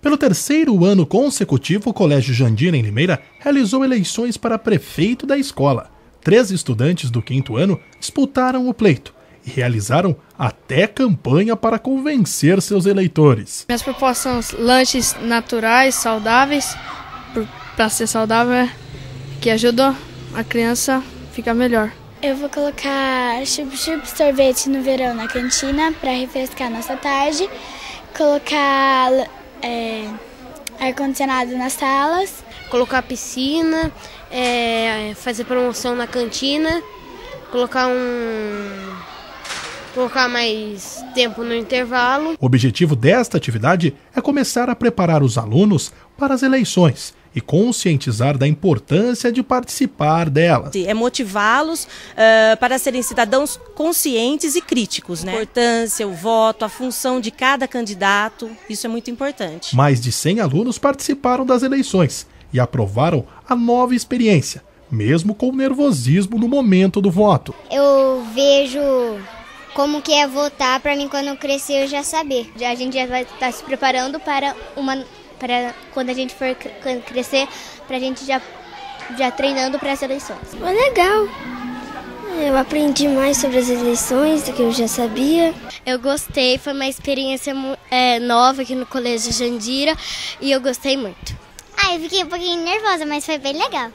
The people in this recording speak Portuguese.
Pelo terceiro ano consecutivo, o Colégio Jandira em Limeira realizou eleições para prefeito da escola. Três estudantes do quinto ano disputaram o pleito e realizaram até campanha para convencer seus eleitores. Minhas propostas são lanches naturais, saudáveis, para ser saudável, que ajudam a criança a ficar melhor. Eu vou colocar chup-chup sorvete no verão na cantina para refrescar nossa tarde, colocar é, ar-condicionado nas salas, colocar piscina, é, fazer promoção na cantina, colocar um colocar mais tempo no intervalo. O objetivo desta atividade é começar a preparar os alunos para as eleições e conscientizar da importância de participar delas. É motivá-los uh, para serem cidadãos conscientes e críticos, né? A importância, o voto, a função de cada candidato, isso é muito importante. Mais de 100 alunos participaram das eleições e aprovaram a nova experiência, mesmo com o nervosismo no momento do voto. Eu vejo como que é votar para mim quando eu crescer eu já saber. A gente já vai estar tá se preparando para uma para quando a gente for crescer, para a gente já já treinando para as eleições. Foi legal. Eu aprendi mais sobre as eleições do que eu já sabia. Eu gostei, foi uma experiência é, nova aqui no Colégio Jandira e eu gostei muito. Ah, eu fiquei um pouquinho nervosa, mas foi bem legal.